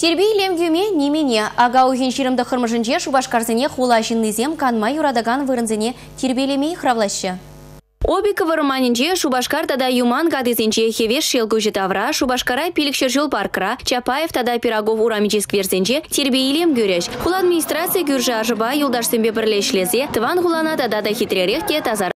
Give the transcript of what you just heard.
Тербей лемгюме немене, аға ұйын жерімді қырмыжынже шубашқарзіне хула жиннызем канма юрадаган вырынзыне тербейлемей хравлашы. Обикова романинче Шубашкар тада юман гадызинче хевеш шелгу житавра, Шубашкара пилікшер жыл паркра, Чапаев тада пирогов урамическ верзинче тербейлем гюреш. Хул администрация гюржа ажыба юлдашсымбе бірлешлезе, тыван хулана тада да хитререхте тазар.